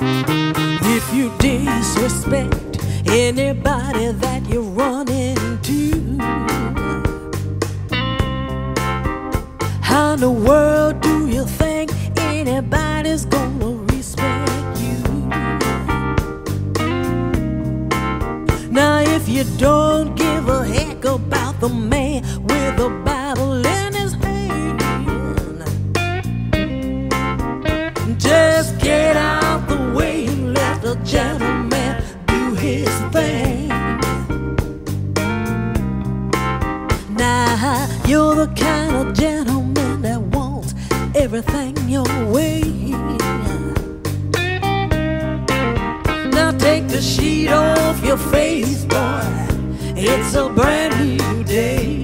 If you disrespect anybody that you run into, how in the world do you think anybody's gonna respect you? Now, if you don't give a heck about the man with a Bible in his hand, just get. You're the kind of gentleman that wants everything your way. Now, take the sheet off your face, boy. It's a brand new day.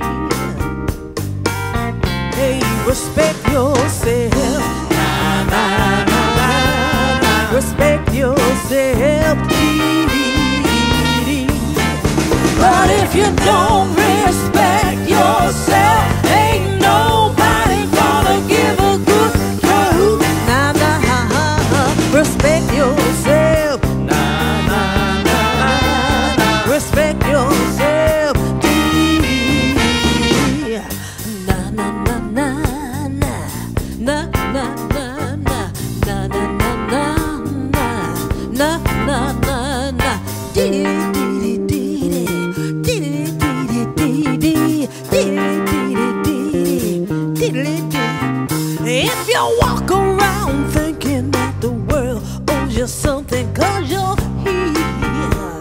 Hey, respect yourself. Respect yourself. But if you don't If you walk around thinking that the world owes you something cause you're here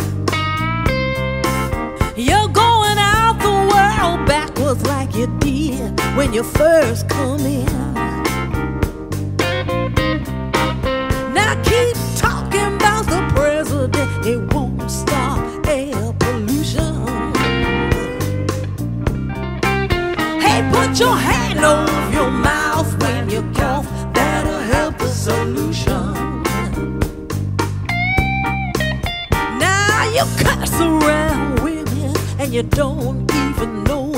You're going out the world backwards like you did when you first come in. Now keep put your hand over your mouth when you cough. That'll help the solution. Now you cuss around women and you don't even know